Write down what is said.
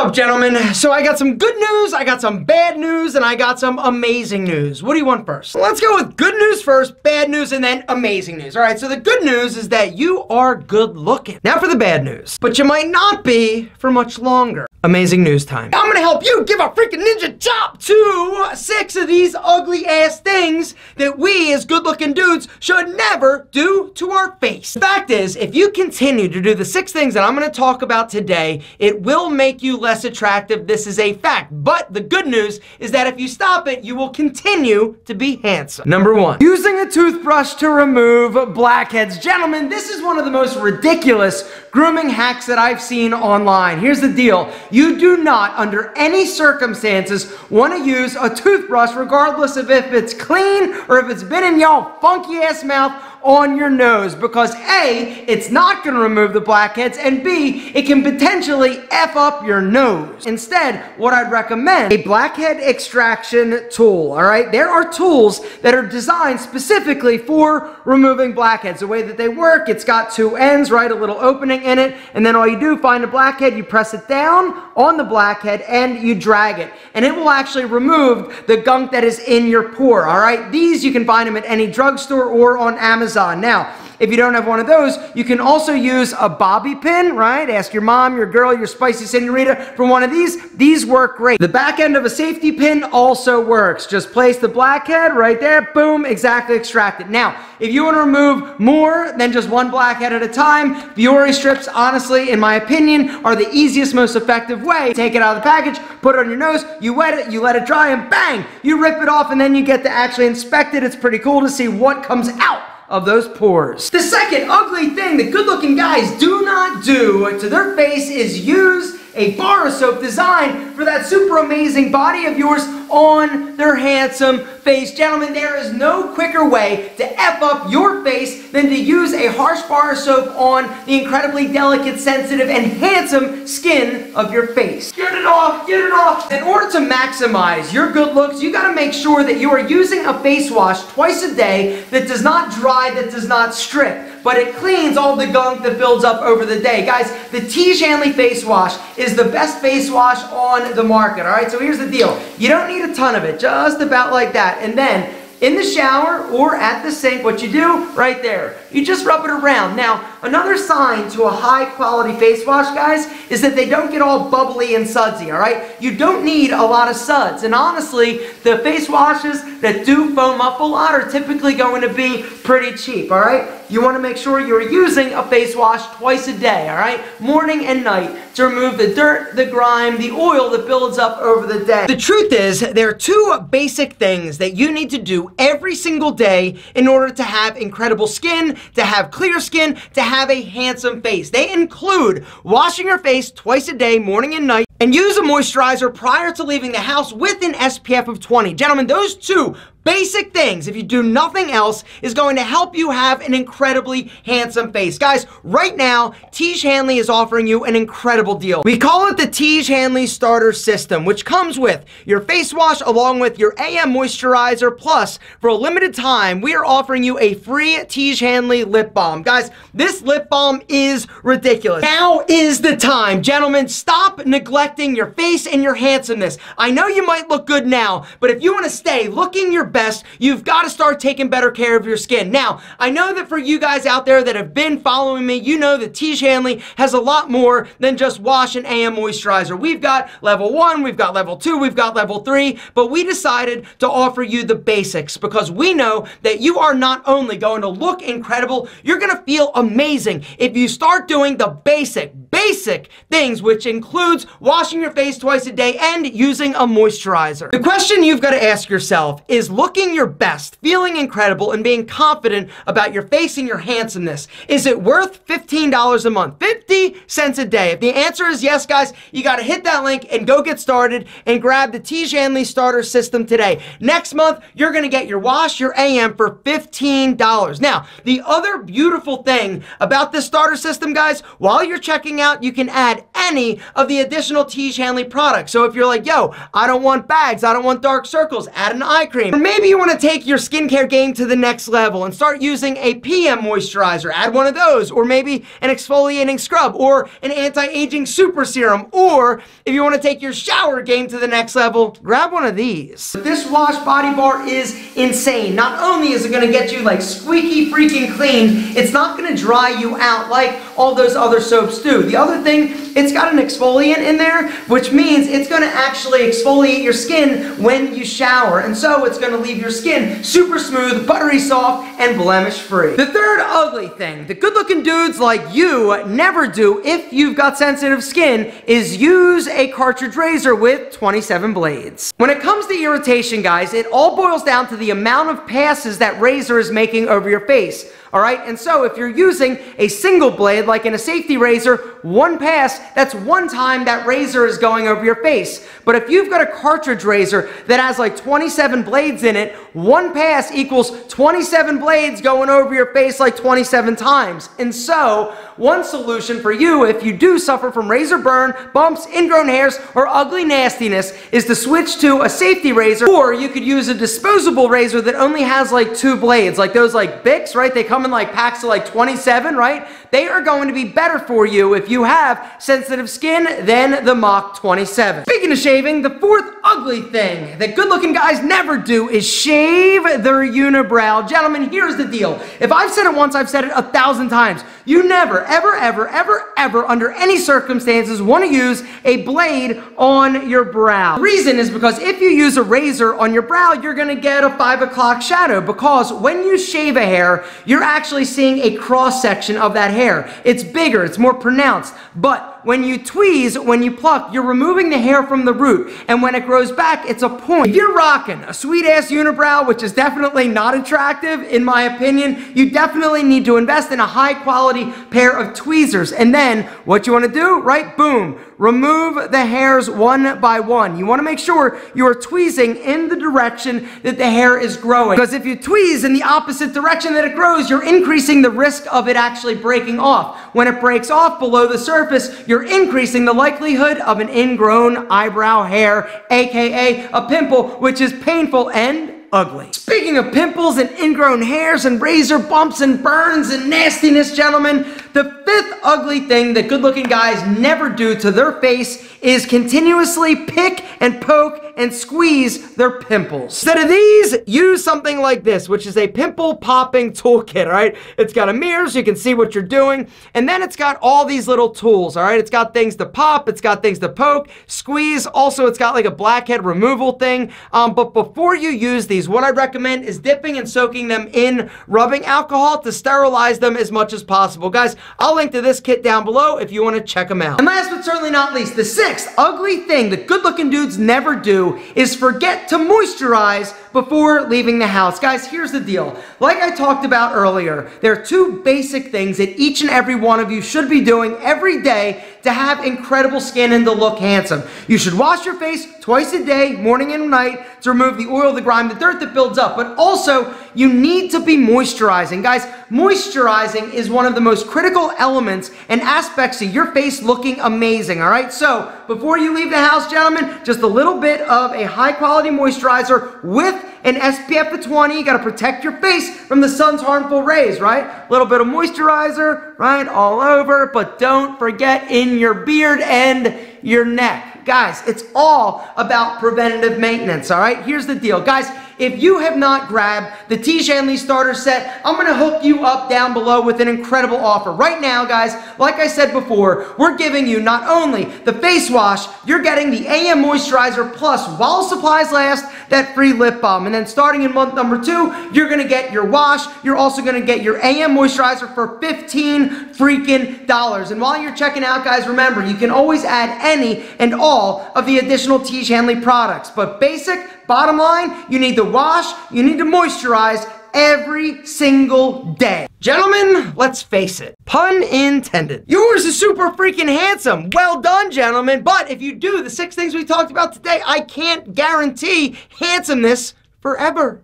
up, gentlemen? So I got some good news, I got some bad news, and I got some amazing news. What do you want first? Let's go with good news first, bad news, and then amazing news. All right, so the good news is that you are good looking. Now for the bad news. But you might not be for much longer. Amazing news time. I'm gonna help you give a freaking ninja chop to six of these ugly ass things that we as good looking dudes should never do to our face. The fact is, if you continue to do the six things that I'm gonna talk about today, it will make you less attractive. This is a fact. But the good news is that if you stop it, you will continue to be handsome. Number one, using a toothbrush to remove blackheads. Gentlemen, this is one of the most ridiculous grooming hacks that I've seen online. Here's the deal. You do not, under any circumstances, want to use a toothbrush regardless of if it's clean or if it's been in y'all funky ass mouth on your nose because A, it's not going to remove the blackheads, and B, it can potentially F up your nose. Instead, what I'd recommend, a blackhead extraction tool, all right? There are tools that are designed specifically for removing blackheads. The way that they work, it's got two ends, right? A little opening in it, and then all you do, find a blackhead, you press it down on the blackhead, and you drag it. And it will actually remove the gunk that is in your pore, all right? These, you can find them at any drugstore or on Amazon. Now, if you don't have one of those, you can also use a bobby pin, right? Ask your mom, your girl, your spicy senorita for one of these. These work great. The back end of a safety pin also works. Just place the blackhead right there, boom, exactly extract it. Now, if you want to remove more than just one blackhead at a time, Biore strips, honestly, in my opinion, are the easiest, most effective way. Take it out of the package, put it on your nose, you wet it, you let it dry, and bang, you rip it off, and then you get to actually inspect it. It's pretty cool to see what comes out of those pores. The second ugly thing that good looking guys do not do to their face is use a bar of soap designed for that super amazing body of yours on their handsome face. Gentlemen, there is no quicker way to F up your face than to use a harsh bar of soap on the incredibly delicate, sensitive, and handsome skin of your face. Get it off, get it off. In order to maximize your good looks, you gotta make sure that you are using a face wash twice a day that does not dry, that does not strip but it cleans all the gunk that builds up over the day. Guys, the Tiege Hanley face wash is the best face wash on the market, all right? So here's the deal. You don't need a ton of it, just about like that. And then in the shower or at the sink, what you do right there, you just rub it around. Now, another sign to a high quality face wash, guys, is that they don't get all bubbly and sudsy, all right? You don't need a lot of suds. And honestly, the face washes that do foam up a lot are typically going to be pretty cheap, all right? You want to make sure you're using a face wash twice a day, all right? Morning and night to remove the dirt, the grime, the oil that builds up over the day. The truth is, there are two basic things that you need to do every single day in order to have incredible skin, to have clear skin, to have a handsome face. They include washing your face twice a day, morning and night, and use a moisturizer prior to leaving the house with an SPF of 20. Gentlemen, those two basic things, if you do nothing else, is going to help you have an incredibly handsome face. Guys, right now, Tiege Hanley is offering you an incredible deal. We call it the Tiege Hanley Starter System, which comes with your face wash along with your AM moisturizer. Plus, for a limited time, we are offering you a free Tiege Hanley lip balm. Guys, this lip balm is ridiculous. Now is the time. Gentlemen, stop neglecting your face and your handsomeness. I know you might look good now, but if you want to stay looking your best, you've got to start taking better care of your skin. Now, I know that for you guys out there that have been following me, you know that Tiege Hanley has a lot more than just wash and AM moisturizer. We've got level one, we've got level two, we've got level three, but we decided to offer you the basics because we know that you are not only going to look incredible, you're going to feel amazing if you start doing the basic, basic things, which includes washing your face twice a day and using a moisturizer. The question you've got to ask yourself is looking your best, feeling incredible, and being confident about your face and your handsomeness, is it worth $15 a month? 50 cents a day. If the answer is yes, guys, you got to hit that link and go get started and grab the Tiege Hanley starter system today. Next month, you're going to get your wash, your AM for $15. Now, the other beautiful thing about this starter system, guys, while you're checking out, you can add any of the additional Tiege Hanley products. So if you're like, yo, I don't want bags, I don't want dark circles, add an eye cream. Or maybe you want to take your skincare game to the next level and start using a PM moisturizer, add one of those, or maybe an exfoliating scrub, or an anti-aging super serum, or if you want to take your shower game to the next level, grab one of these. This wash body bar is insane. Not only is it going to get you like squeaky freaking clean, it's not going to dry you out like all those other soaps do. The other thing, it's got an exfoliant in there, which means it's going to actually exfoliate your skin when you shower. And so it's going to leave your skin super smooth, buttery soft, and blemish free. The third ugly thing the good looking dudes like you never do if you've got sensitive skin is use a cartridge razor with 27 blades. When it comes to irritation, guys, it all boils down to the amount of passes that razor is making over your face. All right, and so if you're using a single blade, like in a safety razor, one pass, that's one time that razor is going over your face. But if you've got a cartridge razor that has like 27 blades in it, one pass equals 27 blades going over your face like 27 times. And so, one solution for you if you do suffer from razor burn, bumps, ingrown hairs, or ugly nastiness is to switch to a safety razor, or you could use a disposable razor that only has like two blades, like those like Bics, right? They come in like packs of like 27, right? They are going to be better for you if you have sensitive skin than the Mach 27. Speaking of shaving, the fourth ugly thing that good looking guys never do is shave their unibrow. Gentlemen, here's the deal. If I've said it once, I've said it a thousand times. You never, ever, ever, ever, ever, under any circumstances, want to use a blade on your brow. The reason is because if you use a razor on your brow, you're going to get a five o'clock shadow because when you shave a hair, you're actually seeing a cross section of that hair. It's bigger, it's more pronounced, but when you tweeze, when you pluck, you're removing the hair from the root. And when it grows back, it's a point. If you're rocking a sweet ass unibrow, which is definitely not attractive, in my opinion, you definitely need to invest in a high quality pair of tweezers. And then what you want to do, right? Boom. Remove the hairs one by one. You want to make sure you are tweezing in the direction that the hair is growing. Because if you tweeze in the opposite direction that it grows, you're increasing the risk of it actually breaking off. When it breaks off below the surface, you're increasing the likelihood of an ingrown eyebrow hair, aka a pimple, which is painful and ugly. Speaking of pimples and ingrown hairs and razor bumps and burns and nastiness, gentlemen, the fifth ugly thing that good looking guys never do to their face is continuously pick and poke and squeeze their pimples. Instead of these, use something like this, which is a pimple popping toolkit, all right? It's got a mirror so you can see what you're doing, and then it's got all these little tools, all right? It's got things to pop, it's got things to poke, squeeze, also it's got like a blackhead removal thing, um, but before you use these, what I recommend is dipping and soaking them in rubbing alcohol to sterilize them as much as possible. Guys, I'll link to this kit down below if you want to check them out. And last but certainly not least, the sixth ugly thing that good looking dudes never do is forget to moisturize before leaving the house. Guys, here's the deal. Like I talked about earlier, there are two basic things that each and every one of you should be doing every day to have incredible skin and to look handsome. You should wash your face twice a day, morning and night, to remove the oil, the grime, the dirt that builds up. But also, you need to be moisturizing. Guys, moisturizing is one of the most critical elements and aspects of your face looking amazing, all right? So, before you leave the house, gentlemen, just a little bit of a high quality moisturizer with an SPF of 20. You got to protect your face from the sun's harmful rays, right? A little bit of moisturizer, right, all over, but don't forget in your beard and your neck. Guys, it's all about preventative maintenance, all right? Here's the deal. Guys, if you have not grabbed the Tiege Hanley starter set, I'm going to hook you up down below with an incredible offer. Right now, guys, like I said before, we're giving you not only the face wash, you're getting the AM Moisturizer Plus while supplies last, that free lip balm. And then starting in month number two, you're going to get your wash. You're also going to get your AM Moisturizer for 15 freaking dollars. And while you're checking out, guys, remember, you can always add any and all of the additional Tiege Hanley products. But basic, Bottom line, you need to wash, you need to moisturize every single day. Gentlemen, let's face it, pun intended. Yours is super freaking handsome. Well done, gentlemen. But if you do the six things we talked about today, I can't guarantee handsomeness forever.